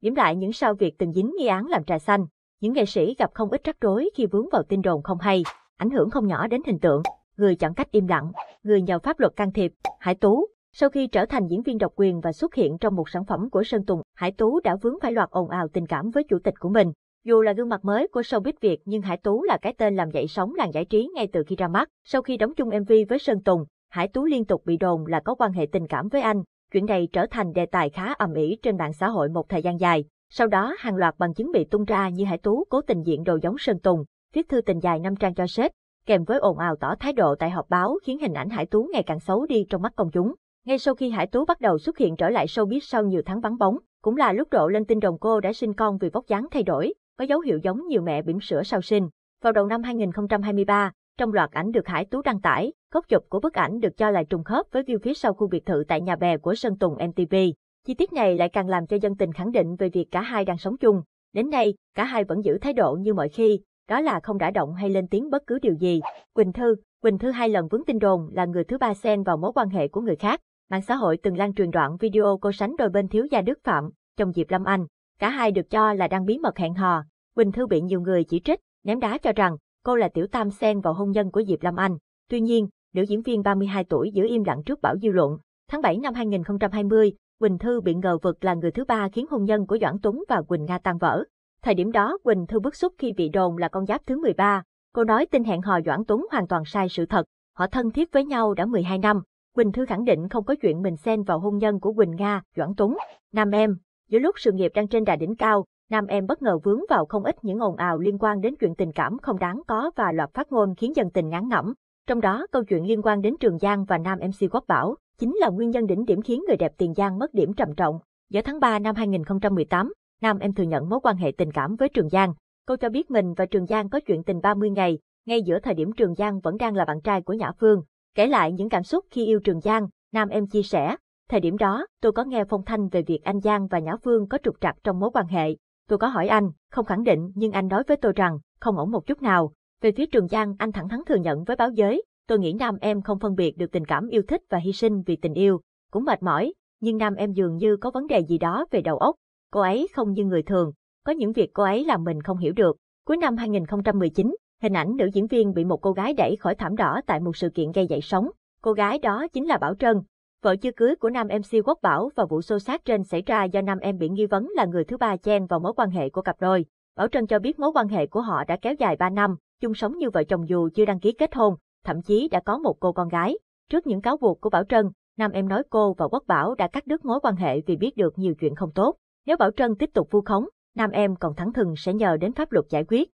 Điểm lại những sao việc từng dính nghi án làm trà xanh, những nghệ sĩ gặp không ít rắc rối khi vướng vào tin đồn không hay, ảnh hưởng không nhỏ đến hình tượng, người chọn cách im lặng, người nhờ pháp luật can thiệp, Hải Tú. Sau khi trở thành diễn viên độc quyền và xuất hiện trong một sản phẩm của Sơn Tùng, Hải Tú đã vướng phải loạt ồn ào tình cảm với chủ tịch của mình. Dù là gương mặt mới của showbiz Việt nhưng Hải Tú là cái tên làm dậy sóng làng giải trí ngay từ khi ra mắt. Sau khi đóng chung MV với Sơn Tùng, Hải Tú liên tục bị đồn là có quan hệ tình cảm với anh. Chuyện này trở thành đề tài khá ầm ĩ trên mạng xã hội một thời gian dài. Sau đó hàng loạt bằng chứng bị tung ra như Hải Tú cố tình diện đồ giống Sơn Tùng, viết thư tình dài năm trang cho sếp, kèm với ồn ào tỏ thái độ tại họp báo khiến hình ảnh Hải Tú ngày càng xấu đi trong mắt công chúng. Ngay sau khi Hải Tú bắt đầu xuất hiện trở lại showbiz sau nhiều tháng vắng bóng, cũng là lúc độ lên tin đồng cô đã sinh con vì vóc dáng thay đổi, có dấu hiệu giống nhiều mẹ bỉm sữa sau sinh. Vào đầu năm 2023, trong loạt ảnh được Hải Tú đăng tải, góc chụp của bức ảnh được cho là trùng khớp với view phía sau khu biệt thự tại nhà bè của Sơn Tùng MTV. Chi tiết này lại càng làm cho dân tình khẳng định về việc cả hai đang sống chung. Đến nay, cả hai vẫn giữ thái độ như mọi khi, đó là không đã động hay lên tiếng bất cứ điều gì. Quỳnh Thư, Quỳnh Thư hai lần vướng tin đồn là người thứ ba xen vào mối quan hệ của người khác. Mạng xã hội từng lan truyền đoạn video cô sánh đôi bên thiếu gia Đức Phạm, chồng Diệp Lâm Anh. Cả hai được cho là đang bí mật hẹn hò. Quỳnh Thư bị nhiều người chỉ trích, ném đá cho rằng cô là tiểu tam xen vào hôn nhân của Diệp Lâm Anh. Tuy nhiên, nữ diễn viên 32 tuổi giữ im lặng trước bão dư luận. Tháng 7 năm 2020, Quỳnh Thư bị ngờ vực là người thứ ba khiến hôn nhân của Doãn Tuấn và Quỳnh Nga tan vỡ. Thời điểm đó Quỳnh Thư bức xúc khi bị đồn là con giáp thứ 13. Cô nói tin hẹn hò Doãn Tuấn hoàn toàn sai sự thật. Họ thân thiết với nhau đã 12 năm. Quỳnh Thư khẳng định không có chuyện mình xen vào hôn nhân của Quỳnh Nga, Doãn Tuấn. Nam em, giữa lúc sự nghiệp đang trên đà đỉnh cao, nam em bất ngờ vướng vào không ít những ồn ào liên quan đến chuyện tình cảm không đáng có và loạt phát ngôn khiến dân tình ngán ngẩm. Trong đó, câu chuyện liên quan đến Trường Giang và nam MC Quốc Bảo chính là nguyên nhân đỉnh điểm khiến người đẹp Tiền Giang mất điểm trầm trọng. Giữa tháng 3 năm 2018, nam em thừa nhận mối quan hệ tình cảm với Trường Giang. Cô cho biết mình và Trường Giang có chuyện tình 30 ngày, ngay giữa thời điểm Trường Giang vẫn đang là bạn trai của Nhã Phương. Kể lại những cảm xúc khi yêu Trường Giang, nam em chia sẻ, thời điểm đó, tôi có nghe phong thanh về việc anh Giang và Nhã Phương có trục trặc trong mối quan hệ. Tôi có hỏi anh, không khẳng định nhưng anh nói với tôi rằng, không ổn một chút nào. Về phía Trường Giang anh thẳng thắn thừa nhận với báo giới, tôi nghĩ nam em không phân biệt được tình cảm yêu thích và hy sinh vì tình yêu, cũng mệt mỏi, nhưng nam em dường như có vấn đề gì đó về đầu óc. Cô ấy không như người thường, có những việc cô ấy làm mình không hiểu được. Cuối năm 2019, hình ảnh nữ diễn viên bị một cô gái đẩy khỏi thảm đỏ tại một sự kiện gây dậy sóng. Cô gái đó chính là Bảo Trân, vợ chưa cưới của nam MC Quốc Bảo và vụ xô xát trên xảy ra do nam em bị nghi vấn là người thứ ba chen vào mối quan hệ của cặp đôi. Bảo Trân cho biết mối quan hệ của họ đã kéo dài 3 năm, chung sống như vợ chồng dù chưa đăng ký kết hôn, thậm chí đã có một cô con gái. Trước những cáo buộc của Bảo Trân, nam em nói cô và Quốc Bảo đã cắt đứt mối quan hệ vì biết được nhiều chuyện không tốt. Nếu Bảo Trân tiếp tục vu khống, nam em còn thẳng thừng sẽ nhờ đến pháp luật giải quyết.